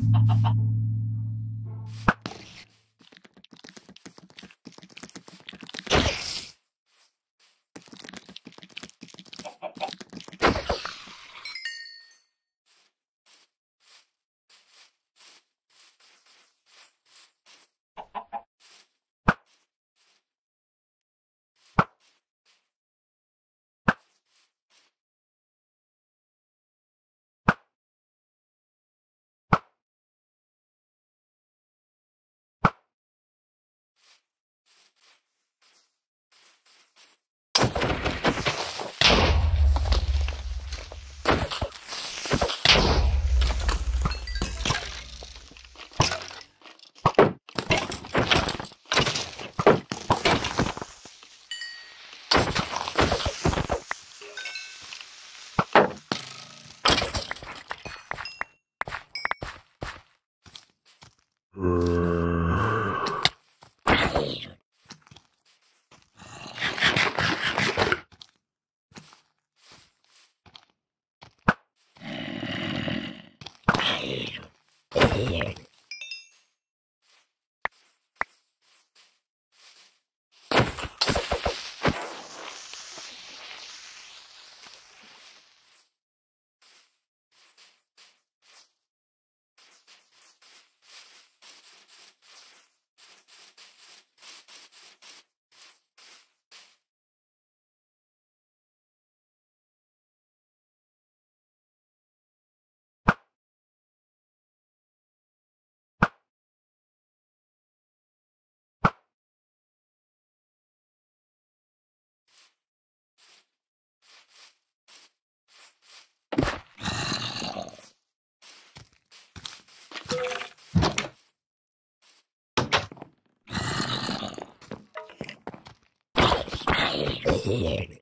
Ha ha ha. Here.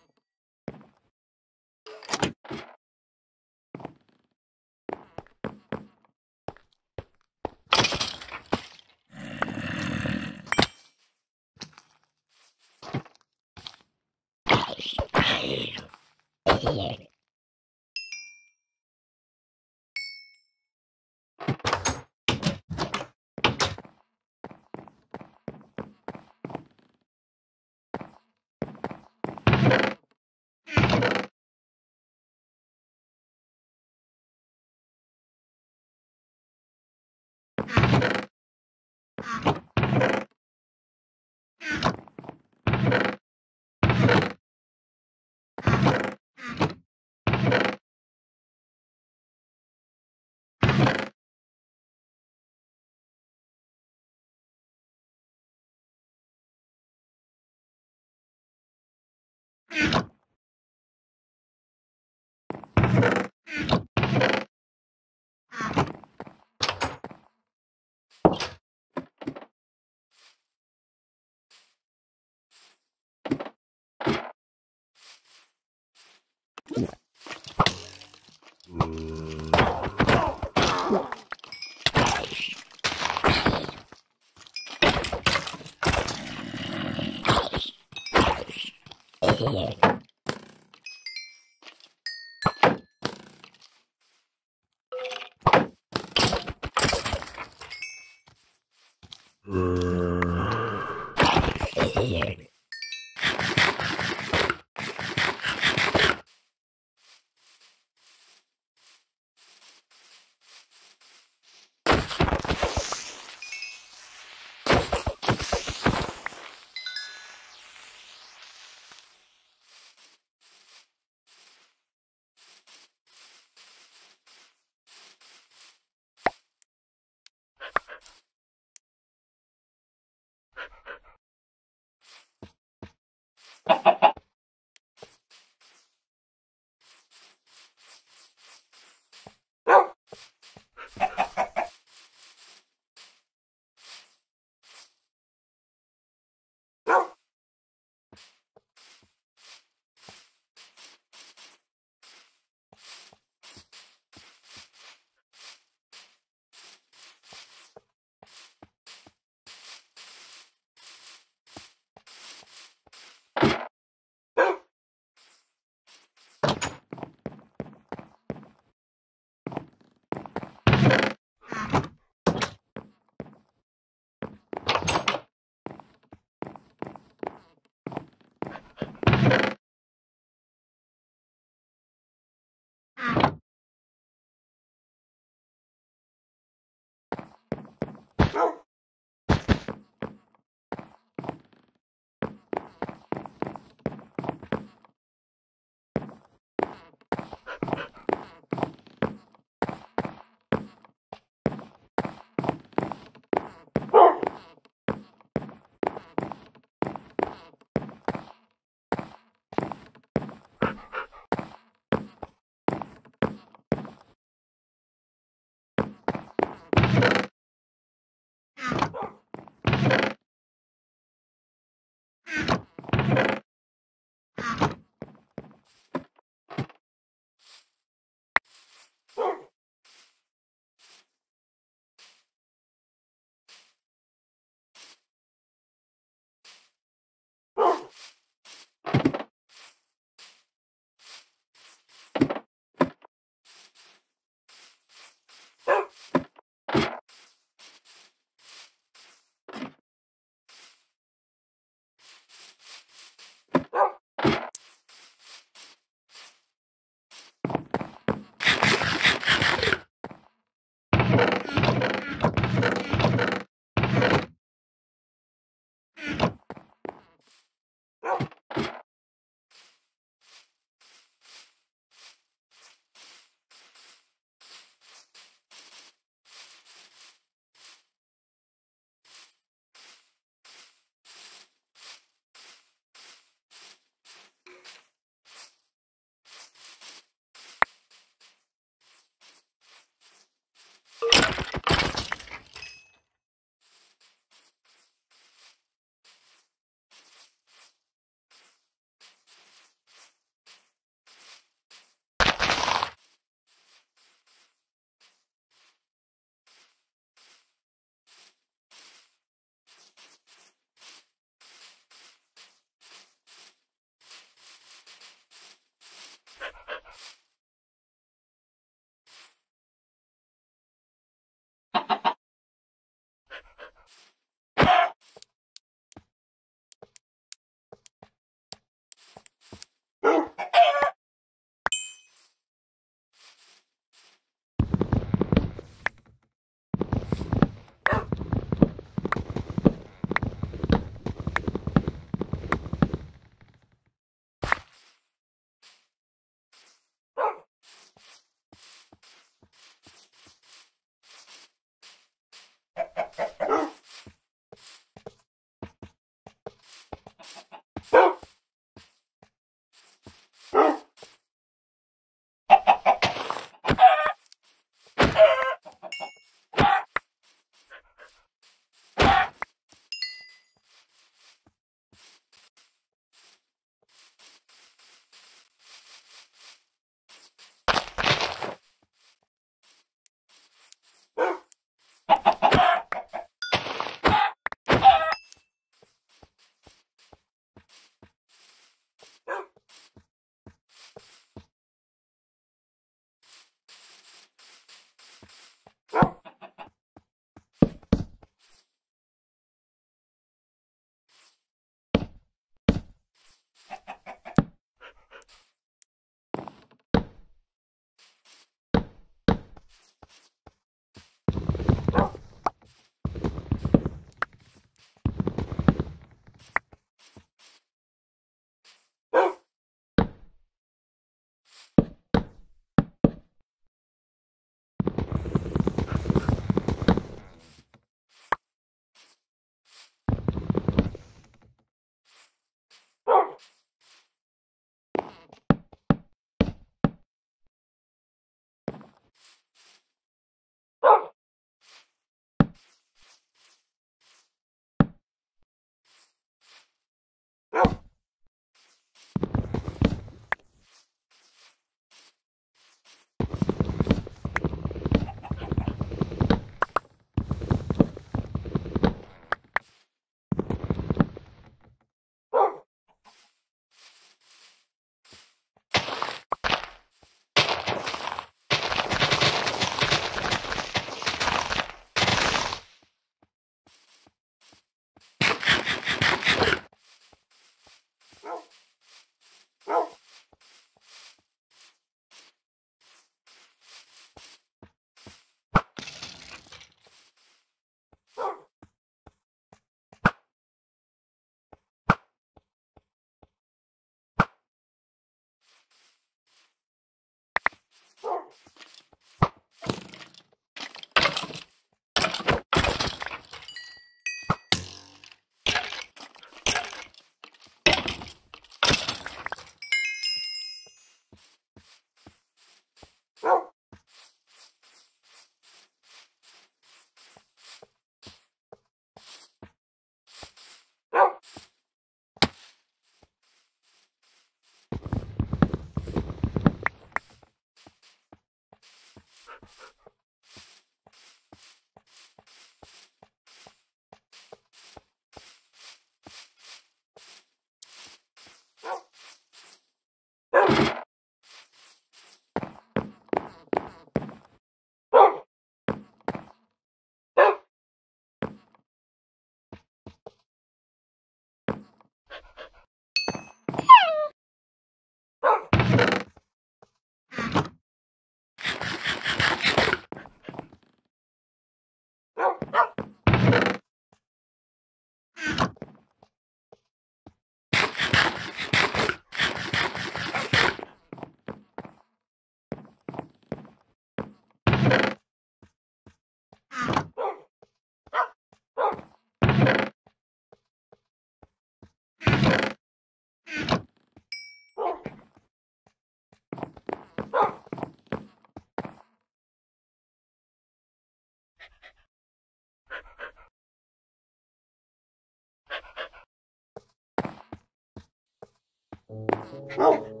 哦。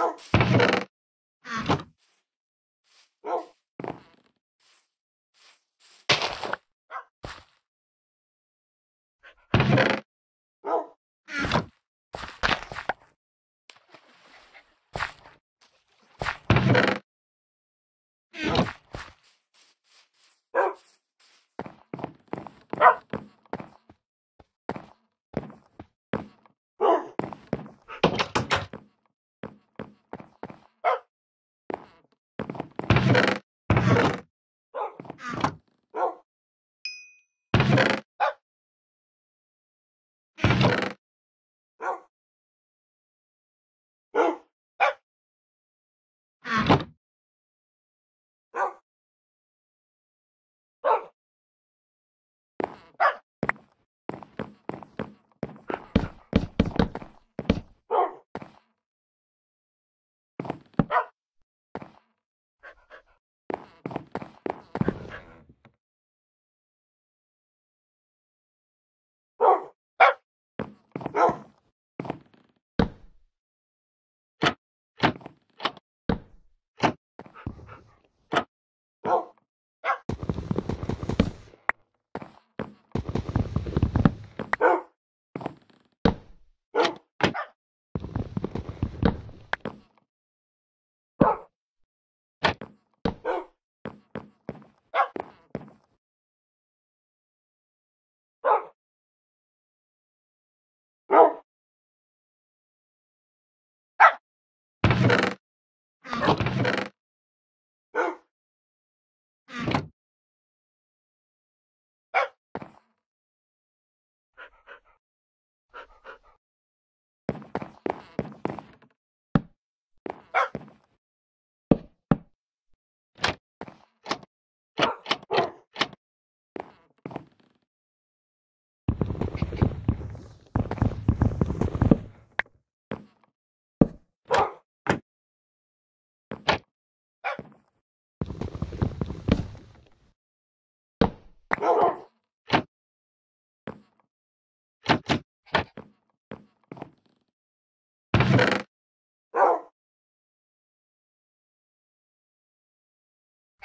Oh. Ah.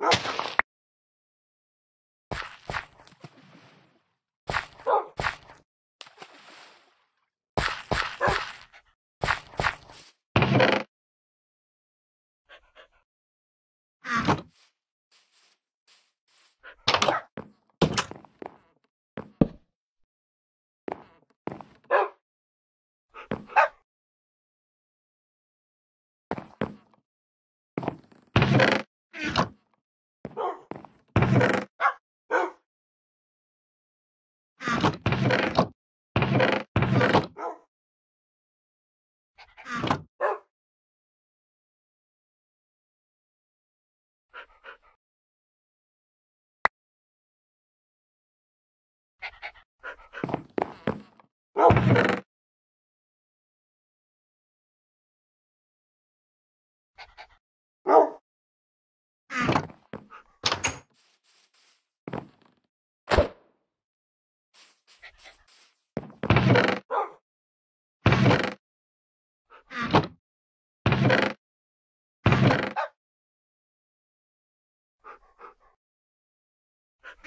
Oh!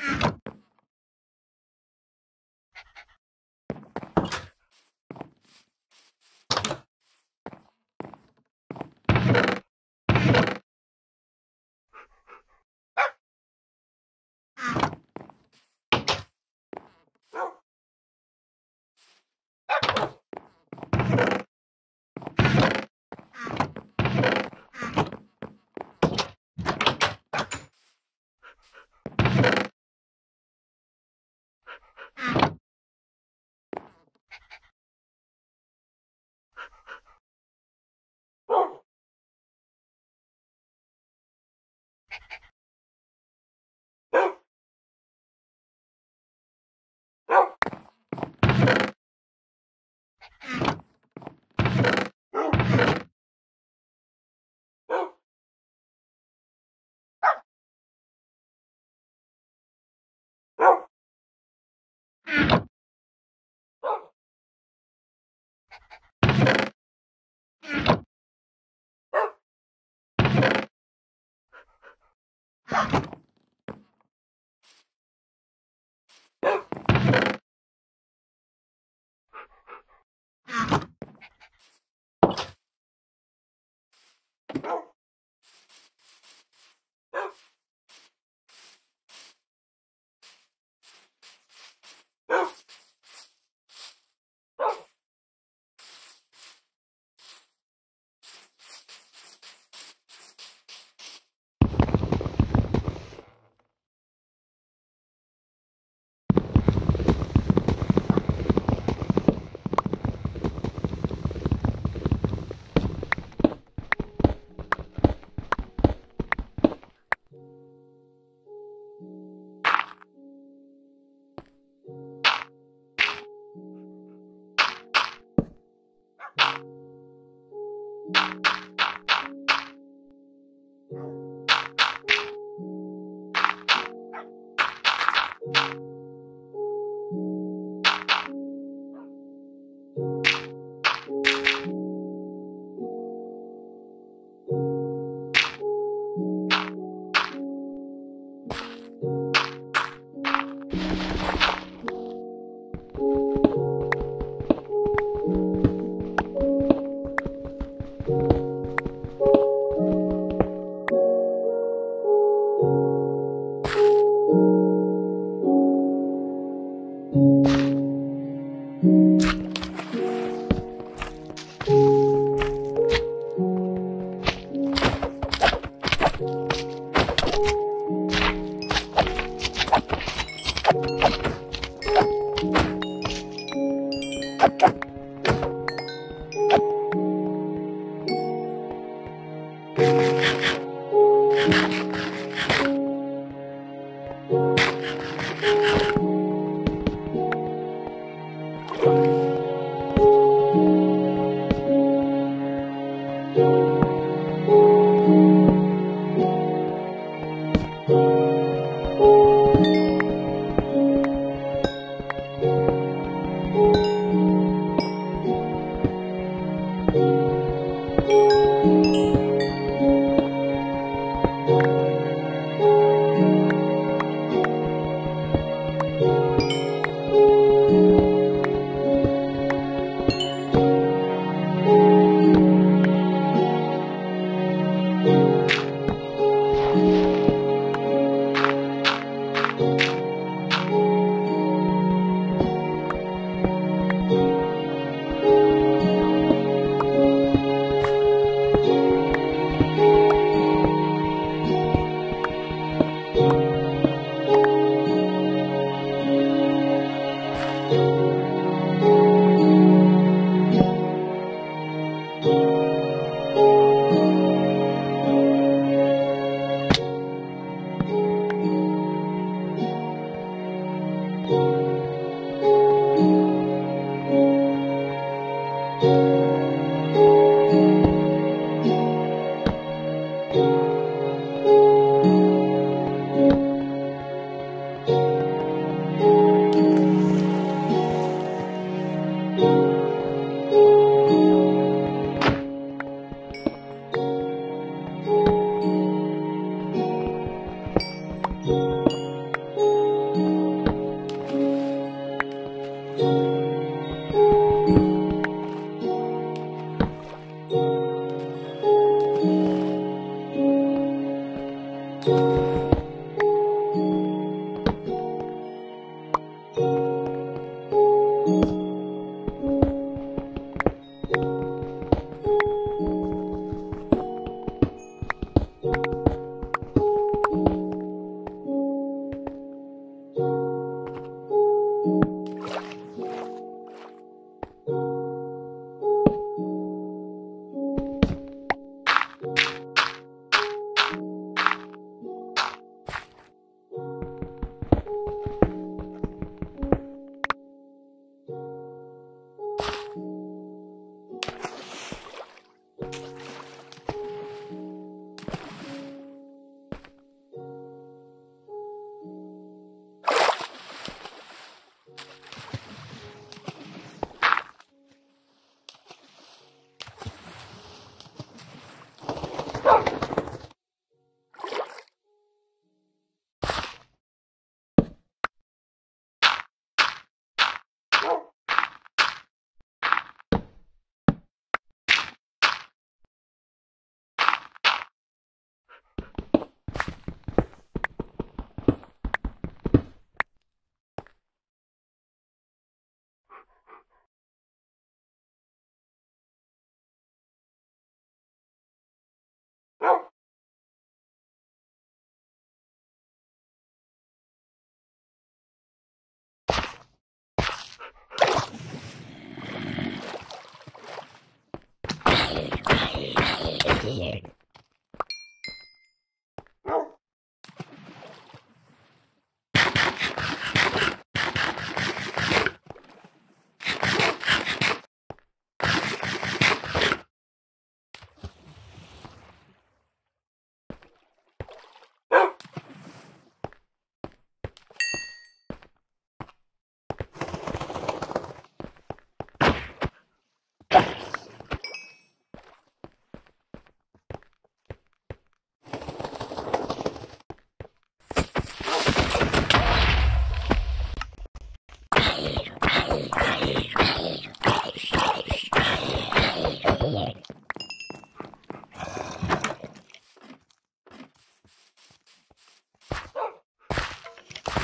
Ah! Ha ha ha. Ha! tired.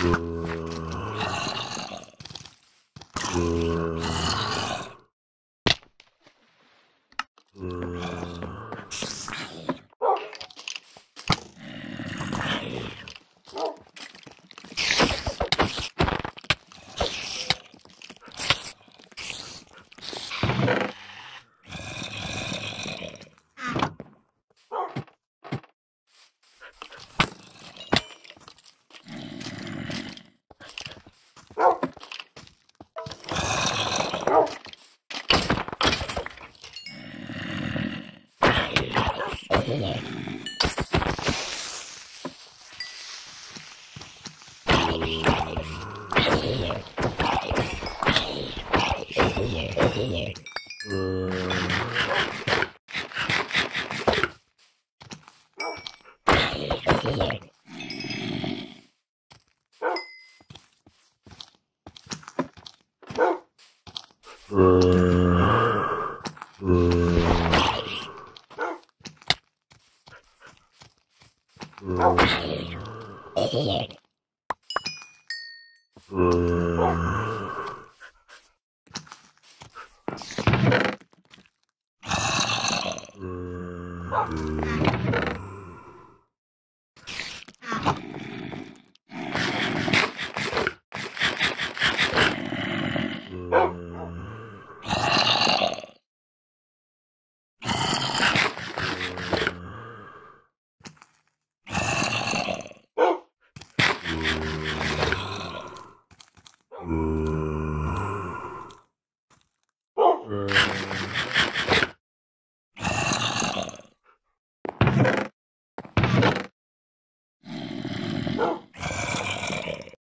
Good. Mm-hmm.